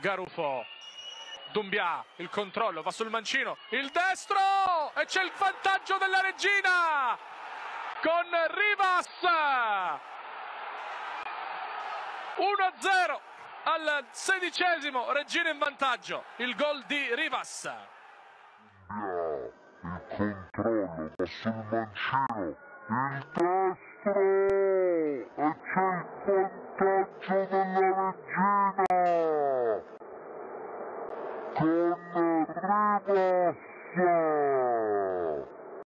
Garufo. Dumbia, il controllo, va sul mancino, il destro e c'è il vantaggio della regina con Rivas. 1-0 al sedicesimo, regina in vantaggio, il gol di Rivas. il controllo, va sul mancino, il destro e c'è il vantaggio Get the Show.